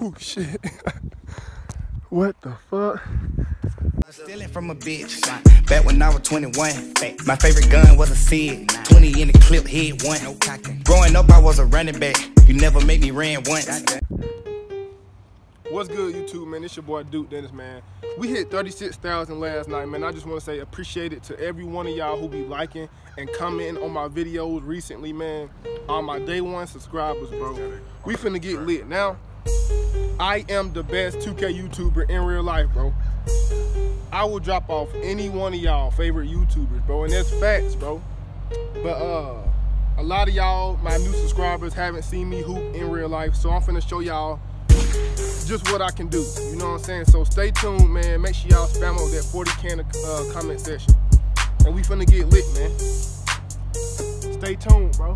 Oh shit. what the fuck? Stealing from a bitch. Back when I was 21, my favorite gun was a SIG. 20 in the clip, hit one. Growing up, I was a running back. You never made me ran once. What's good, YouTube, man? It's your boy Duke Dennis, man. We hit 36,000 last night, man. I just want to say appreciate it to every one of y'all who be liking and commenting on my videos recently, man. All my day one subscribers, bro. We finna get lit. Now, I am the best 2K YouTuber in real life, bro. I will drop off any one of y'all favorite YouTubers, bro, and that's facts, bro. But uh, a lot of y'all, my new subscribers, haven't seen me hoop in real life, so I'm finna show y'all just what I can do. You know what I'm saying? So stay tuned, man. Make sure y'all spam up that 40 can uh, comment section. And we finna get lit, man. Stay tuned, bro.